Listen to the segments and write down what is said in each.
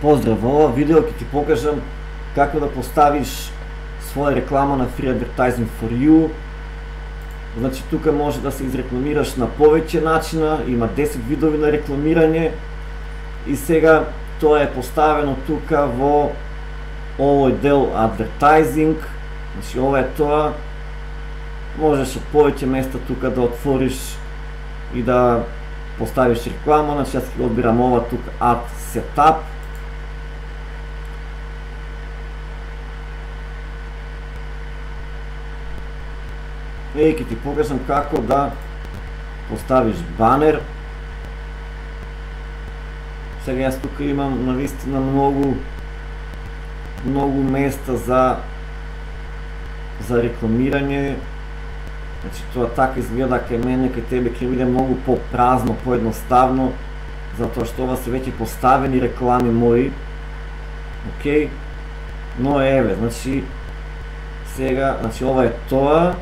Поздрав, во ова видео ќе ти покажам како да поставиш своја реклама на Free Advertising for You. Значи тука може да се изрекламираш на повеќе начина, има 10 видови на рекламирање и сега тоа е поставено тука во овој дел Advertising. Значи ова е тоа. Можеш од повеќе места тука да отвориш и да поставиш реклама, значи јас ќе одбирам ова тука Ad Setup Е, ќе ти покажам како да поставиш банер. Сега јас тука имам навистина многу многу места за за рекламирање. Значи тоа така изгледа кај мене, кај тебе ќе биде многу попразно, поедноставно, затоа што ова се веќе поставени реклами мои. Океј? Но еве, значи сега, значи ова е тоа,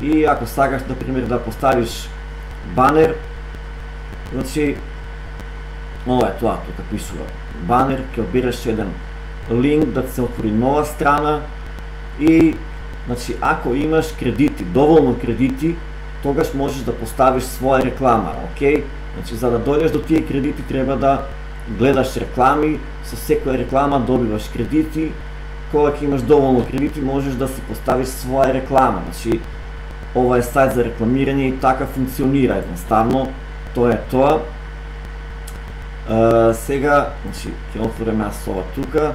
и ако сакаш на пример да поставиш банер значи ова е тоа тука пишува банер ќе обираш еден линк да се отвори нова страна и значи ако имаш кредити доволно кредити тогаш можеш да поставиш своја реклама окей? Значи за да дојдеш до тие кредити треба да гледаш реклами со секоја реклама добиваш кредити. Кога ќе имаш доволно кредити можеш да си поставиш своја реклама. Значи ова е сайт за рекламирање и така функционира едноставно. Тоа е тоа. Uh, сега, значи, ќе отворам јас ова тука.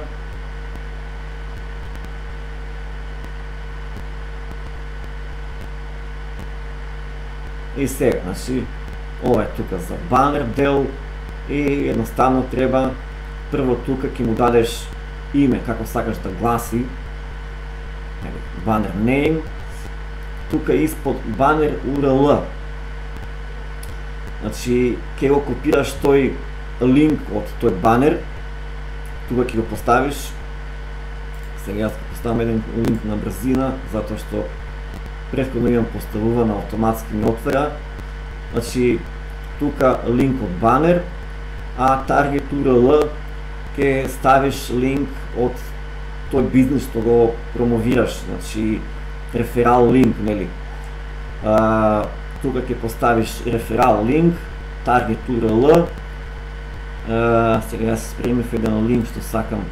И сега, значи, ова е тука за банер дел и едноставно треба прво тука ќе му дадеш име како сакаш да гласи. Банер name, тука испод банер URL. Значи, ќе го копираш тој линк од тој банер, тука ќе го поставиш. Сега јас ќе поставам еден линк на брзина, затоа што претходно имам поставувано автоматски ми отвора. Значи, тука линк од банер, а таргет URL ќе ставиш линк од тој бизнес што го промовираш. Значи, реферал линк, нели? А, тука ќе поставиш реферал линк, target URL. А, сега јас спремив еден линк што сакам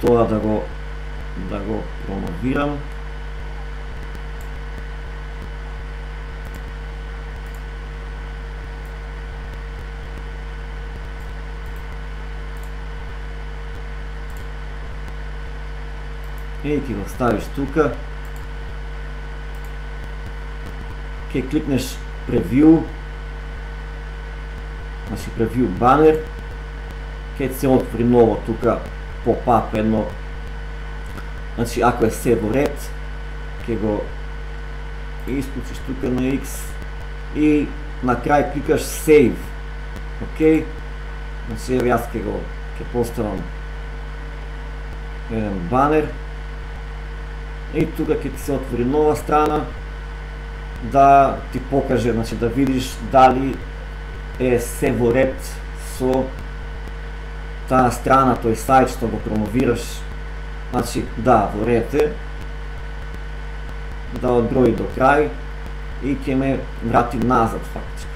тоа да го да го промовирам. И ти го ставиш тука. Ке кликнеш превју значи превју банер. Ке се отвори ново тука поп-ап едно значи ако е се во ред ке го исклучиш тука на X и на крај кликаш save. Окей значи јас ке го ке поставам еден банер и тука ќе ти се отвори нова страна да ти покаже, значи да видиш дали е се во ред со таа страна, тој сајт што го промовираш. Значи, да, во ред е. Да одброи до крај и ќе ме врати назад фактички.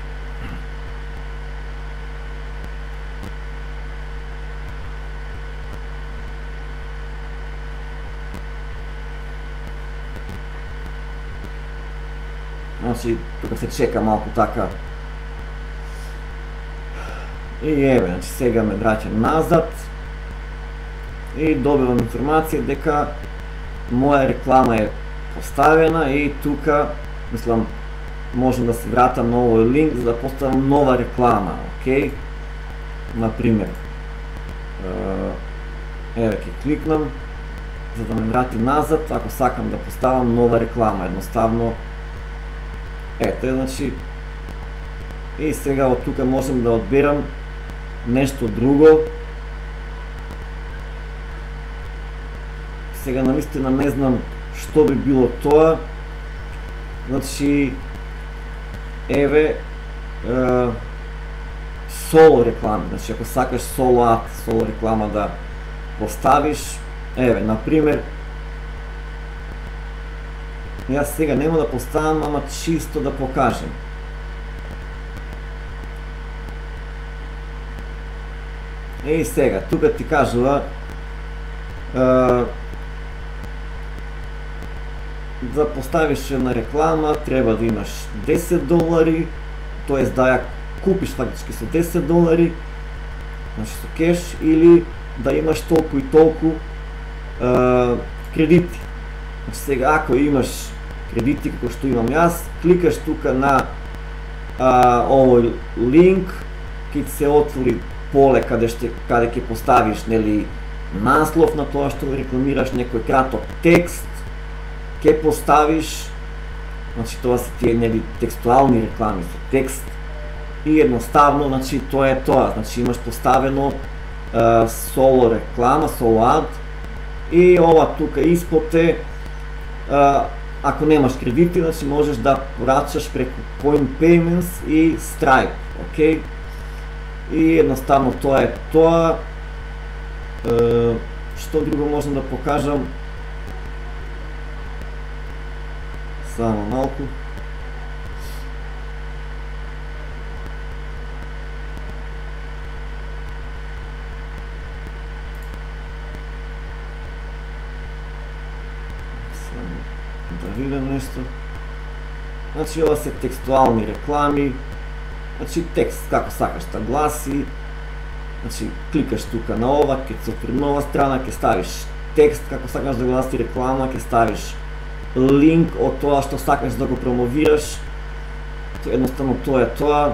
Значи, тука се чека малку така. И еве, значи сега ме враќа назад. И добивам информација дека моја реклама е поставена и тука, мислам, можам да се вратам на овој линк за да поставам нова реклама, окей? Например, еве ќе кликнам за да ме врати назад, ако сакам да поставам нова реклама, едноставно Ете, значи, и сега од тука можем да одберам нешто друго. Сега наистина не знам што би било тоа. Значи, еве, соло реклама. значи ако сакаш соло ад, соло реклама да поставиш, еве, на пример, Јас сега нема да поставам, ама чисто да покажем. Е, сега, тука ти кажува е, да поставиш една реклама треба да имаш 10 долари, т.е. да ја купиш фактички со 10 долари, значи со кеш, или да имаш толку и толку е, кредити. Значи сега ако имаш кредити како што имам јас, кликаш тука на а, овој линк, ќе се отвори поле каде ще каде ќе поставиш нели наслов на тоа што рекламираш, некој краток текст, ќе поставиш значи тоа се тие нели текстуални реклами со текст и едноставно значи тоа е тоа, значи имаш поставено а, соло реклама, соло ад и ова тука испод е а, ако немаш кредити, значи можеш да порачаш преку Point Payments и Stripe, окей? И едноставно тоа е тоа. Е, што друго можам да покажам? Само малку. Само да видам нешто. Значи, ова се текстуални реклами, Значи текст како сакаш да гласи, значи кликаш тука на ова, ќе се отвори нова страна, ќе ставиш текст како сакаш да гласи реклама, ќе ставиш линк од тоа што сакаш да го промовираш. Едноставно тоа е тоа.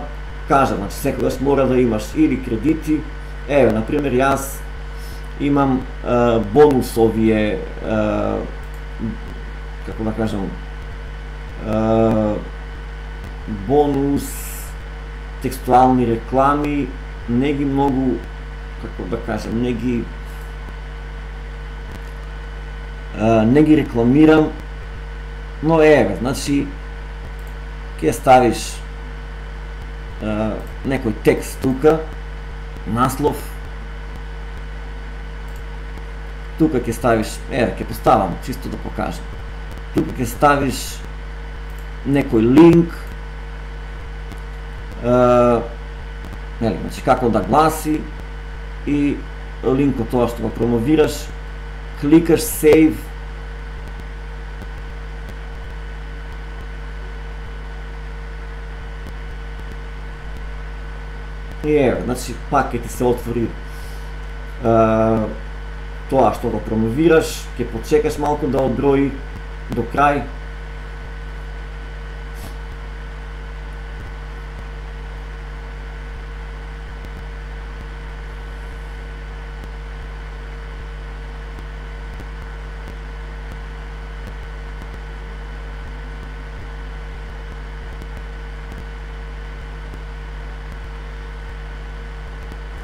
Кажа, значи секогаш мора да имаш или кредити. Еве, например, јас имам е, бонусовие е, како да кажам бонус текстуални реклами, не ги многу, како да кажам, не ги не ги рекламирам, но еве, значи ќе ставиш некој текст тука, наслов, тука ќе ставиш, еве, ќе поставам, чисто да покажам. Тука ќе ставиш некој линк, нели, значи како да гласи и линкот тоа што го промовираш, кликаш save. И еве, значи пак ќе ти се отвори е, тоа што го промовираш, ќе почекаш малку да одброи до крај,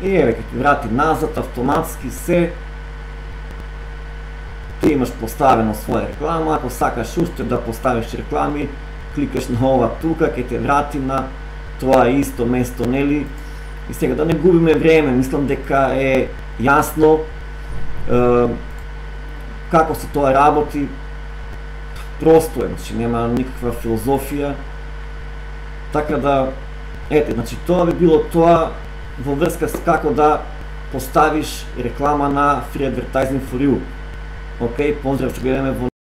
И еве ќе врати назад автоматски се ти имаш поставено своја реклама, ако сакаш уште да поставиш реклами, кликаш на ова тука, ќе те врати на тоа исто место, нели? И сега да не губиме време, мислам дека е јасно е, како се тоа работи. Просто е, значи нема никаква филозофија. Така да, ете, значи тоа би било тоа во врска с како да поставиш реклама на Free Advertising for You. Океј, поздрав, ќе гледаме во